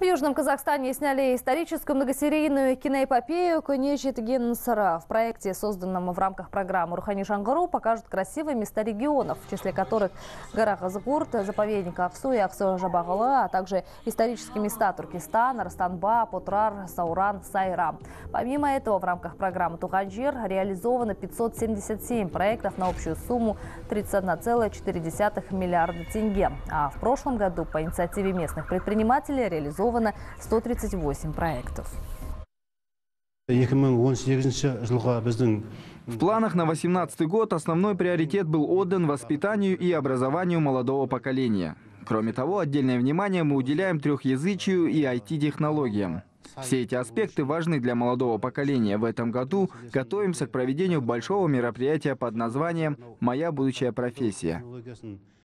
В Южном Казахстане сняли историческую многосерийную киноэпопею «Конечит Генсара». В проекте, созданном в рамках программы «Рухани Шангару», покажут красивые места регионов, в числе которых гора Газгурт, заповедник Аксу и Аксу Жабагала, а также исторические места Туркестана, Растанба, Потрар, Сауран, Сайра. Помимо этого, в рамках программы «Туханжир» реализовано 577 проектов на общую сумму 31,4 миллиарда тенге. А в прошлом году по инициативе местных предпринимателей реализовано 138 проектов. 2018 жылға біздің В планах на 2018 год основной приоритет был отдан воспитанию и образованию молодого поколения. Кроме того, отдельное внимание мы уделяем трехязычию и IT-технологиям. Все эти аспекты важны для молодого поколения. В этом году готовимся к проведению большого мероприятия под названием «Моя будущая профессия».